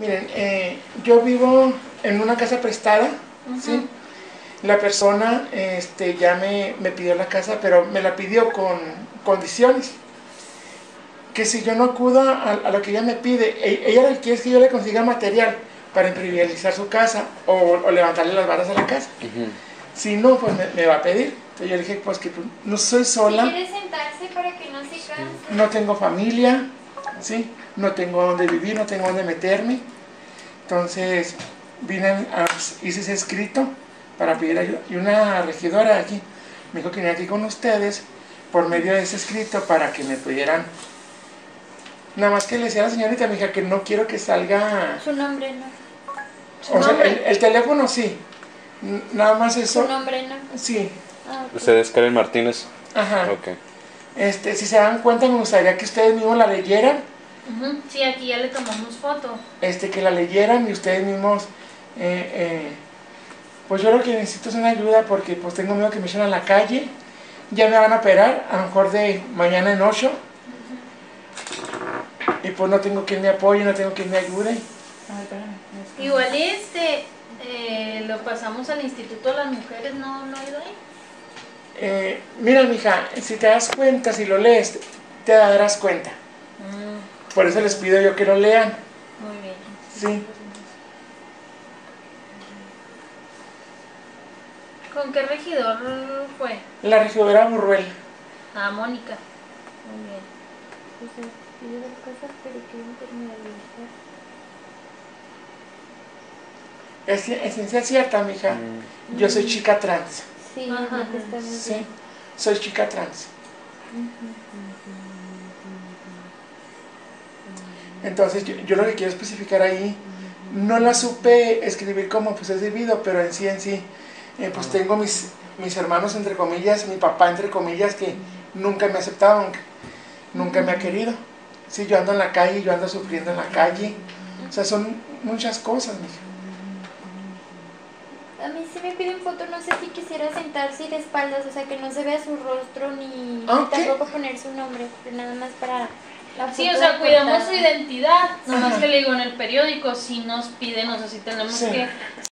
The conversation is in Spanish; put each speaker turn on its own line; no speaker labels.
Miren, eh, yo vivo en una casa prestada, ¿sí? La persona este, ya me, me, pidió la casa, pero me la pidió con condiciones. Que si yo no acudo a, a lo que ella me pide, e, ella quiere que yo le consiga material para impermeabilizar su casa o, o, levantarle las varas a la casa. Si no, pues me, me, va a pedir. Entonces yo le dije, pues que no soy sola.
¿Quiere sentarse para que no se canse?
No tengo familia, ¿sí? No tengo dónde vivir, no tengo dónde meterme. Entonces, vine, a, hice ese escrito para pedir ayuda. Y una regidora aquí me dijo que venía aquí con ustedes por medio de ese escrito para que me pudieran... Nada más que le decía a la señorita, mi hija, que no quiero que salga...
Su nombre no.
¿Su o nombre? sea, el, el, teléfono sí. Nada más eso.
Su nombre no.
Sí.
Ah, okay.
¿Usted es Karen Martínez?
Ajá.
Ok.
Este, si se dan cuenta, me gustaría que ustedes mismos la leyeran.
Uh -huh. Sí, aquí ya le tomamos foto.
Este, que la leyeran y ustedes mismos... Eh, eh, pues yo lo que necesito es una ayuda porque pues tengo miedo que me echen a la calle. Ya me van a operar, a lo mejor de mañana en 8. Uh -huh. Y pues no tengo quien me apoye, no tengo quien me ayude.
Igual este, eh, lo pasamos al Instituto de las Mujeres, ¿no, no ha ido ahí?
Eh, mira, mija, si te das cuenta, si lo lees, te darás cuenta.
Mm.
Por eso les pido yo que lo lean.
Muy bien.
Sí.
¿Con qué regidor fue?
La regidora Burruel.
Ah, Mónica. Muy bien.
Pues se pidió la casa, pero que impermeabilizar.
Es esencia cierta, mija.
Mm.
Yo soy chica trans.
Sí,
Ajá.
Sí, soy chica trans. Entonces, yo, yo lo que quiero especificar ahí, no la supe escribir como pues es debido, pero en sí, en sí, eh, pues tengo mis, mis hermanos, entre comillas, mi papá, entre comillas, que nunca me ha aceptado, nunca, me ha querido. Sí, yo ando en la calle, yo ando sufriendo en la calle. O sea, son muchas cosas, mija.
A mí si me piden foto, no sé si quisiera sentarse de espaldas, o sea, que no se vea su rostro ni,
Ah,
ni
ok.
tampoco poner su nombre, nada más para.
Sí, o sea, cuidamos su identidad. Nomás que le digo en el periódico, si nos piden, o sea, si tenemos
Sí.
que